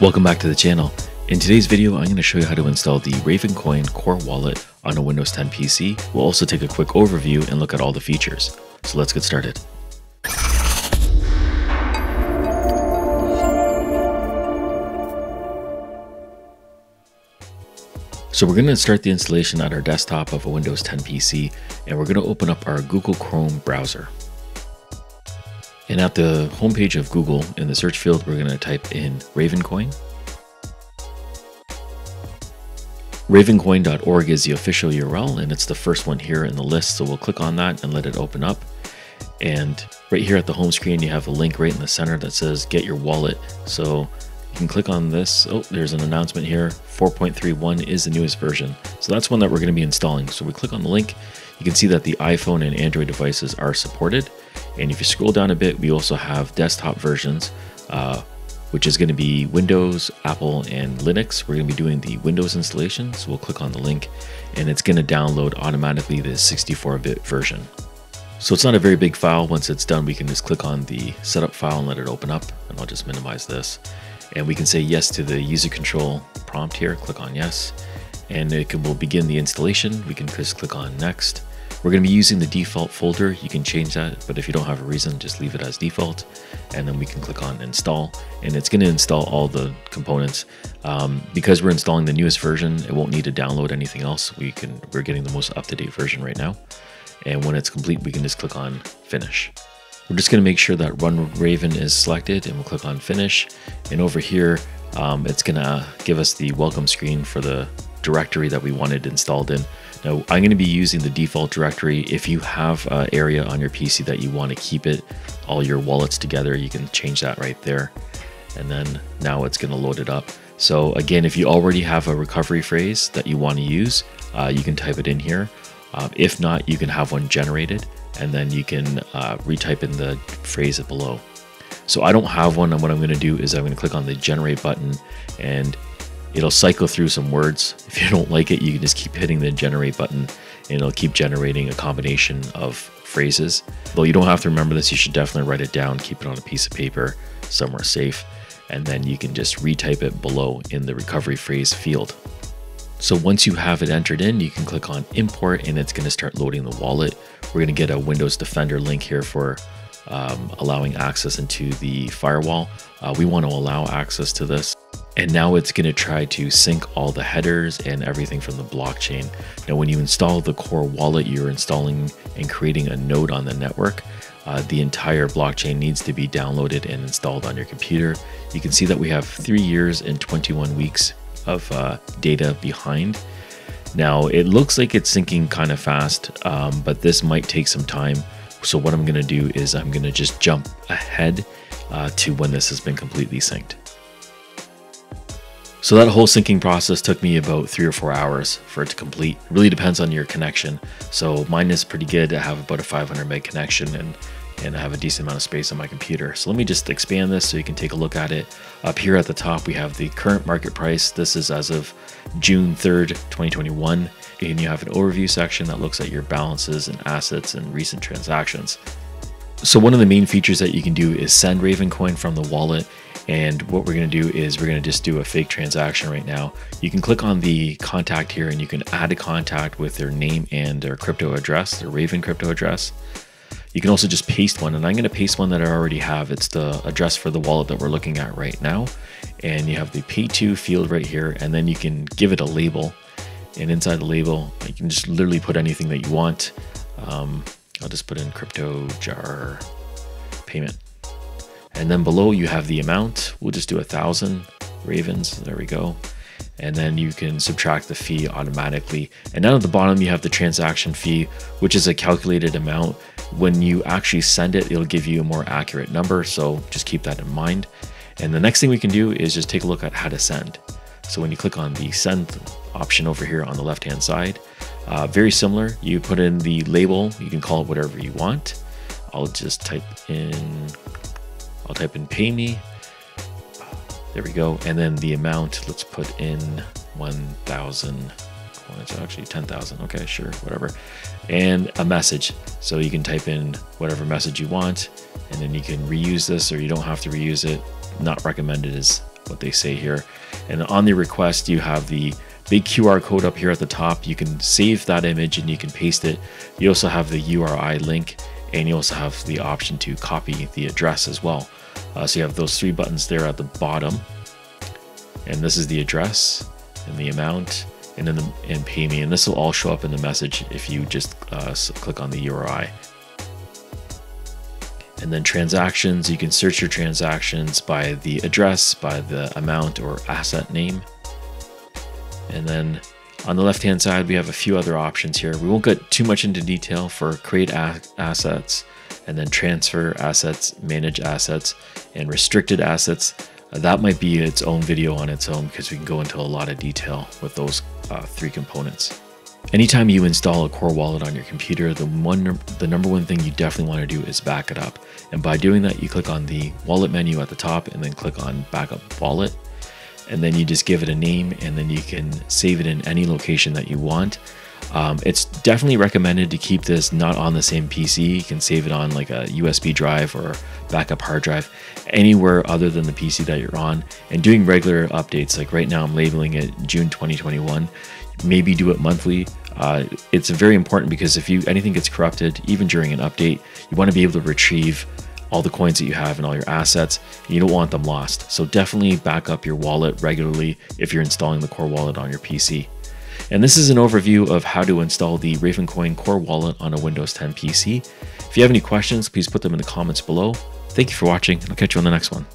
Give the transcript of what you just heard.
Welcome back to the channel. In today's video, I'm going to show you how to install the Ravencoin Core Wallet on a Windows 10 PC. We'll also take a quick overview and look at all the features. So let's get started. So we're going to start the installation at our desktop of a Windows 10 PC, and we're going to open up our Google Chrome browser. And at the homepage of Google, in the search field, we're going to type in Ravencoin. Ravencoin.org is the official URL, and it's the first one here in the list. So we'll click on that and let it open up. And right here at the home screen, you have a link right in the center that says Get Your Wallet. So you can click on this. Oh, there's an announcement here. 4.31 is the newest version. So that's one that we're going to be installing. So we click on the link. You can see that the iPhone and Android devices are supported. And if you scroll down a bit, we also have desktop versions, uh, which is going to be Windows, Apple, and Linux. We're going to be doing the Windows installation. So we'll click on the link and it's going to download automatically the 64-bit version. So it's not a very big file. Once it's done, we can just click on the setup file and let it open up. And I'll just minimize this and we can say yes to the user control prompt here, click on yes, and it can, will begin the installation. We can just click on next. We're going to be using the default folder. You can change that, but if you don't have a reason, just leave it as default. And then we can click on install, and it's going to install all the components. Um, because we're installing the newest version, it won't need to download anything else. We can, we're getting the most up-to-date version right now. And when it's complete, we can just click on finish. We're just going to make sure that Run Raven is selected and we'll click on Finish. And over here, um, it's going to give us the welcome screen for the directory that we wanted installed in. Now, I'm going to be using the default directory. If you have an area on your PC that you want to keep it, all your wallets together, you can change that right there. And then now it's going to load it up. So again, if you already have a recovery phrase that you want to use, uh, you can type it in here. Uh, if not, you can have one generated and then you can uh, retype in the phrase below. So I don't have one and what I'm going to do is I'm going to click on the generate button and it'll cycle through some words. If you don't like it, you can just keep hitting the generate button and it'll keep generating a combination of phrases. Though you don't have to remember this, you should definitely write it down, keep it on a piece of paper somewhere safe, and then you can just retype it below in the recovery phrase field. So once you have it entered in, you can click on import and it's going to start loading the wallet. We're going to get a Windows Defender link here for um, allowing access into the firewall. Uh, we want to allow access to this. And now it's going to try to sync all the headers and everything from the blockchain. Now, when you install the core wallet, you're installing and creating a node on the network. Uh, the entire blockchain needs to be downloaded and installed on your computer. You can see that we have three years and 21 weeks of uh, data behind. Now, it looks like it's syncing kind of fast, um, but this might take some time. So what I'm going to do is I'm going to just jump ahead uh, to when this has been completely synced. So that whole syncing process took me about three or four hours for it to complete. It really depends on your connection. So mine is pretty good. I have about a 500 meg connection and and I have a decent amount of space on my computer. So let me just expand this so you can take a look at it. Up here at the top, we have the current market price. This is as of June 3rd, 2021. And you have an overview section that looks at your balances and assets and recent transactions. So one of the main features that you can do is send Ravencoin from the wallet. And what we're going to do is we're going to just do a fake transaction right now. You can click on the contact here and you can add a contact with their name and their crypto address, their Raven crypto address. You can also just paste one, and I'm going to paste one that I already have. It's the address for the wallet that we're looking at right now. And you have the pay to field right here, and then you can give it a label. And inside the label, you can just literally put anything that you want. Um, I'll just put in crypto jar payment. And then below you have the amount. We'll just do a thousand ravens. There we go and then you can subtract the fee automatically. And down at the bottom, you have the transaction fee, which is a calculated amount. When you actually send it, it'll give you a more accurate number. So just keep that in mind. And the next thing we can do is just take a look at how to send. So when you click on the send option over here on the left hand side, uh, very similar. You put in the label, you can call it whatever you want. I'll just type in, I'll type in pay me there we go. And then the amount, let's put in 1,000 coins, oh, actually 10,000. Okay, sure, whatever. And a message. So you can type in whatever message you want, and then you can reuse this or you don't have to reuse it. Not recommended is what they say here. And on the request, you have the big QR code up here at the top. You can save that image and you can paste it. You also have the URI link and you also have the option to copy the address as well. Uh, so you have those three buttons there at the bottom. And this is the address and the amount and then the, and pay me. And this will all show up in the message if you just uh, click on the URI. And then transactions, you can search your transactions by the address, by the amount or asset name. And then on the left hand side, we have a few other options here. We won't get too much into detail for create assets and then transfer assets, manage assets, and restricted assets. Uh, that might be its own video on its own because we can go into a lot of detail with those uh, three components. Anytime you install a core wallet on your computer, the one the number one thing you definitely want to do is back it up. And by doing that, you click on the wallet menu at the top and then click on backup wallet. And then you just give it a name and then you can save it in any location that you want. Um, it's definitely recommended to keep this not on the same PC. You can save it on like a USB drive or backup hard drive anywhere other than the PC that you're on. And doing regular updates, like right now I'm labeling it June 2021, maybe do it monthly. Uh, it's very important because if you anything gets corrupted, even during an update, you want to be able to retrieve all the coins that you have and all your assets. you don't want them lost. So definitely back up your wallet regularly if you're installing the core wallet on your PC. And this is an overview of how to install the Ravencoin Core Wallet on a Windows 10 PC. If you have any questions, please put them in the comments below. Thank you for watching, and I'll catch you on the next one.